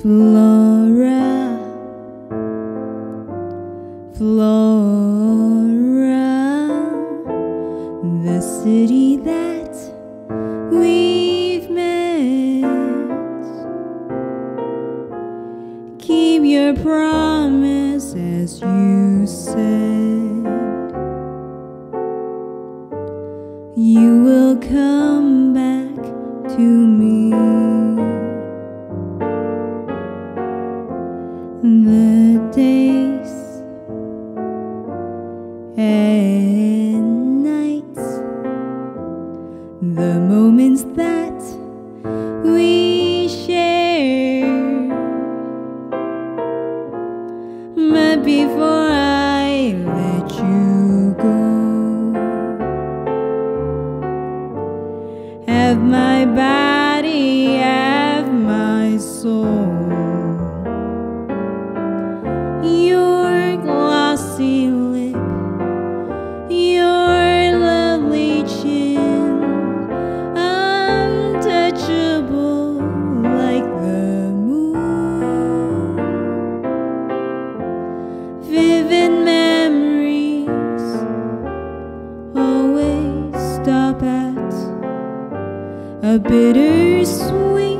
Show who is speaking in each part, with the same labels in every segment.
Speaker 1: Flora, Flora, the city that we've met. Keep your promise as you said. You will come back to me. The days and nights, the moments that we share. But before I let you go, have my body, have my soul. Glossy lip, your lovely chin, untouchable like the moon. Vivid memories always stop at a bittersweet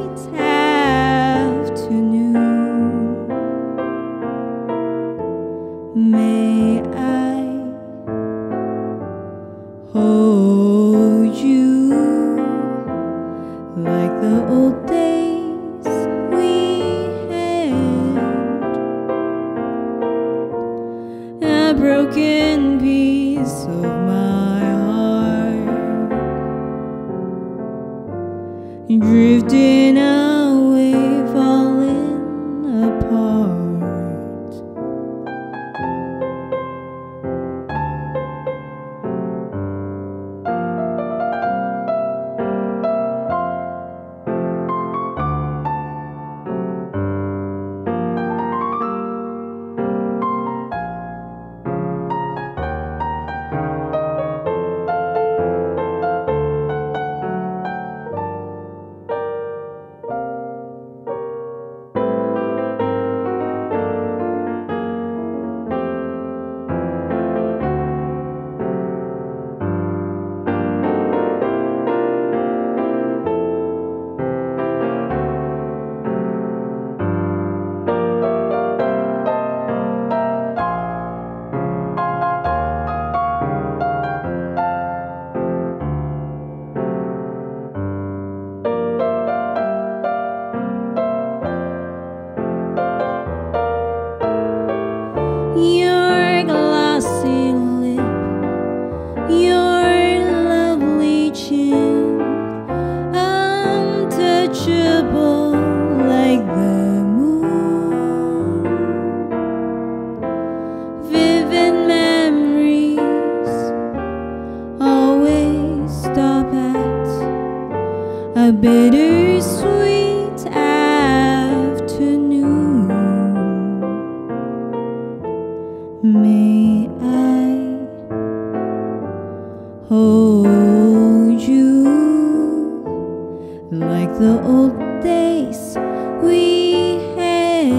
Speaker 1: broken piece of my heart. Drifting away, Your hold you like the old days we had.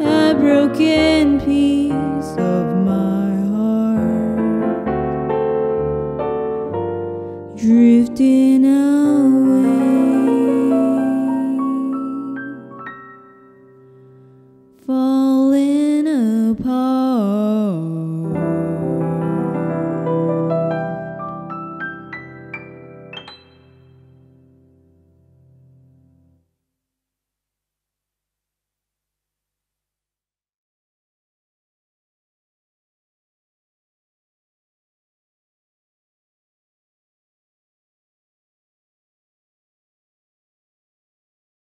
Speaker 1: A broken piece of my heart drifting away, falling apart.